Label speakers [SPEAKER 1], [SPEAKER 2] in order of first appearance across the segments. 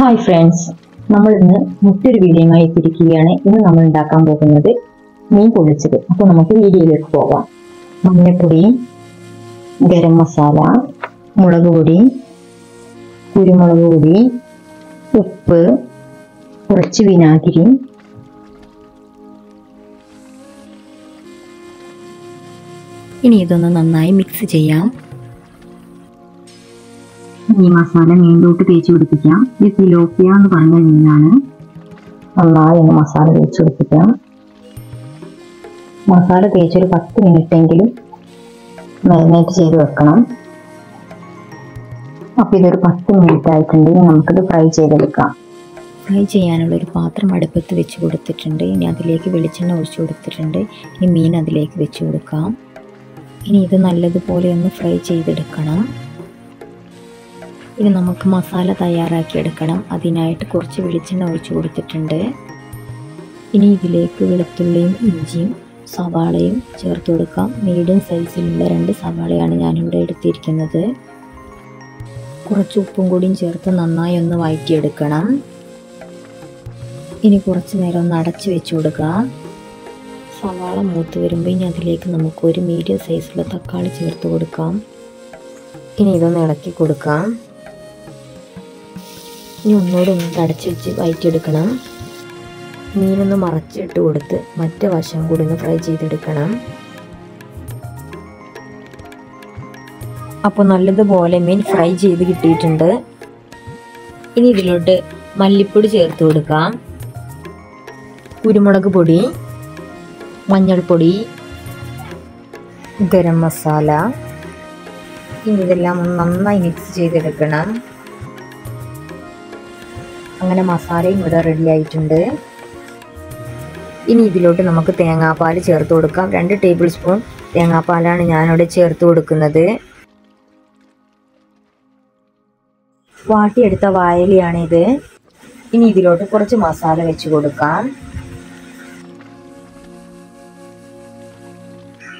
[SPEAKER 1] Hi friends നമ്മൾ ഇന്ന് മറ്റൊരു വീഡിയോയുമായി എത്തിയിരിക്കുകയാണ്. ഇന്ന് നമ്മൾ ഉണ്ടാക്കാൻ പോകുന്നത് മീൻ പൊള്ളിച്ചത്. അപ്പോൾ നമുക്ക് വീഡിയോയിലേക്ക് പോകാം. മഞ്ഞൾപ്പൊടി ഗരം മസാല മുളക് പൊടി കുരുമുളക് പൊടി ഉപ്പ് കുറച്ച് വിനാഗിരി
[SPEAKER 2] ഇനി ഇതൊന്ന് നന്നായി മിക്സ് ചെയ്യാം.
[SPEAKER 1] ഈ മസാല മീനിലോട്ട് തേച്ച് പിടിപ്പിക്കാം. ഇത് തിലോപ്പിയ എന്ന് പറഞ്ഞ മീനാണ്. നന്നായി ഒന്ന് മസാല തേച്ച് പിടിപ്പിക്കാം. മസാല തേച്ചൊരു പത്ത് മിനിറ്റ് എങ്കിലും മാരിനേറ്റ് ചെയ്ത് വെക്കണം. അപ്പൊ ഇതൊരു പത്ത് മിനിറ്റ് ആയിട്ടുണ്ടെങ്കിൽ നമുക്കിത് ഫ്രൈ ചെയ്തെടുക്കാം.
[SPEAKER 2] ഫ്രൈ ചെയ്യാനുള്ള ഒരു പാത്രം അടുപ്പത്ത് വെച്ച് കൊടുത്തിട്ടുണ്ട്. ഇനി അതിലേക്ക് വെളിച്ചെണ്ണ ഒഴിച്ചു കൊടുത്തിട്ടുണ്ട്. ഇനി മീൻ അതിലേക്ക് വെച്ച് കൊടുക്കാം. ഇനി ഇത് നല്ലതുപോലെ ഒന്ന് ഫ്രൈ ചെയ്തെടുക്കണം. ഇനി നമുക്ക് മസാല തയ്യാറാക്കി എടുക്കണം. അതിനായിട്ട് കുറച്ച് വെളിച്ചെണ്ണ ഒഴിച്ചു കൊടുത്തിട്ടുണ്ട്. ഇനി ഇതിലേക്ക് വെളുത്തുള്ളിയും ഇഞ്ചിയും സവാളയും ചേർത്ത് കൊടുക്കാം. മീഡിയം സൈസിലുള്ള രണ്ട് സവാളയാണ് ഞാനിവിടെ എടുത്തിരിക്കുന്നത്. കുറച്ച് ഉപ്പും കൂടിയും ചേർത്ത് നന്നായി ഒന്ന് വഴറ്റിയെടുക്കണം ഇനി കുറച്ച് നേരം ഒന്ന് അടച്ച് വെച്ച് കൊടുക്കുക. സവാള മൂത്ത് വരുമ്പോൾ ഇനി അതിലേക്ക് നമുക്ക് ഒരു മീഡിയം സൈസിലുള്ള തക്കാളി ചേർത്ത് കൊടുക്കാം. ഇനി ഇതൊന്ന് ഇളക്കി കൊടുക്കാം. ഇനി ഒന്നുകൂടെ ഒന്ന് തടച്ചു വെച്ച് വയറ്റിയെടുക്കണം. മീനൊന്ന് മറച്ചിട്ട് കൊടുത്ത് മറ്റേ വശം കൂടി ഒന്ന് ഫ്രൈ ചെയ്തെടുക്കണം. അപ്പോൾ നല്ലതുപോലെ മീൻ ഫ്രൈ ചെയ്ത് കിട്ടിയിട്ടുണ്ട്. ഇനി ഇതിലോട്ട് മല്ലിപ്പൊടി ചേർത്ത് കൊടുക്കാം. കുരുമുളക് പൊടി മഞ്ഞൾപ്പൊടി ഗരം മസാല. ഇനി ഇതെല്ലാം ഒന്ന് നന്നായി മിക്സ് ചെയ്തെടുക്കണം. അങ്ങനെ മസാലയും ഇവിടെ റെഡി ആയിട്ടുണ്ട്. ഇനി ഇതിലോട്ട് നമുക്ക് തേങ്ങാപ്പാൽ ചേർത്ത് കൊടുക്കാം. രണ്ട് ടേബിൾ സ്പൂൺ തേങ്ങാപ്പാലാണ് ഞാനിവിടെ ചേർത്ത് കൊടുക്കുന്നത്. വാട്ടിയെടുത്ത വായലിയാണിത്. ഇനി ഇതിലോട്ട് കുറച്ച് മസാല വെച്ച് കൊടുക്കാം.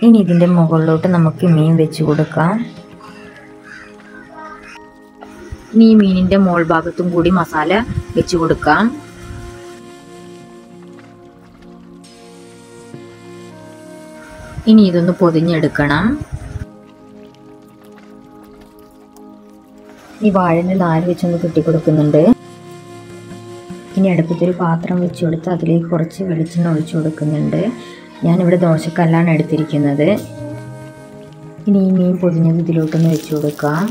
[SPEAKER 2] ഇനി ഇതിന്റെ മുകളിലോട്ട് നമുക്ക് മീൻ വെച്ച് കൊടുക്കാം. ഇനി ഈ മീനിന്റെ മോൾ ഭാഗത്തും കൂടി മസാല വെച്ച് കൊടുക്കാം. ഇനി ഇതൊന്ന് പൊതിഞ്ഞെടുക്കണം. ഈ വാഴന് നാല് വെച്ചൊന്ന് കെട്ടിക്കൊടുക്കുന്നുണ്ട് ഇനി അടുപ്പത്തൊരു പാത്രം വെച്ച് കൊടുത്ത് അതിലേക്ക് കുറച്ച് വെളിച്ചെണ്ണ ഒഴിച്ചു കൊടുക്കുന്നുണ്ട്. ഞാനിവിടെ ദോശക്കല്ലാണ് എടുത്തിരിക്കുന്നത്. ഇനി ഈ മീൻ പൊതിഞ്ഞത് ഇതിലോട്ടൊന്ന് വെച്ച് കൊടുക്കാം.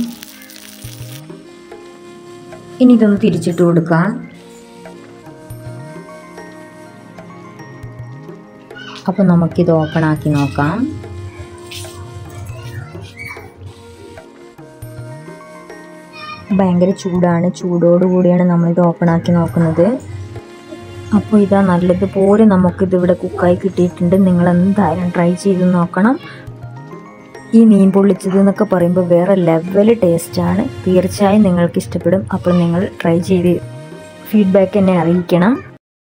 [SPEAKER 2] ഇനി ഇതൊന്ന് തിരിച്ചിട്ട് കൊടുക്കാം. അപ്പോൾ നമുക്കിത് ഓപ്പൺ ആക്കി നോക്കാം. ഭയങ്കര ചൂടാണ്. ചൂടോടുകൂടിയാണ് നമ്മളിത് ഓപ്പൺ ആക്കി നോക്കുന്നത്. അപ്പോൾ ഇതാ നല്ലതുപോലെ നമുക്കിതിവിടെ കുക്കായി കിട്ടിയിട്ടുണ്ട്. നിങ്ങൾ എന്തായാലും ട്രൈ ചെയ്ത് നോക്കണം. ഈ മീൻ പൊള്ളിച്ചത് എന്നൊക്കെ പറയുമ്പോൾ വേറെ ലെവൽ ടേസ്റ്റാണ് തീർച്ചയായും നിങ്ങൾക്ക് ഇഷ്ടപ്പെടും അപ്പോൾ നിങ്ങൾ ട്രൈ ചെയ്ത് ഫീഡ്ബാക്ക് എന്നെ അറിയിക്കണം.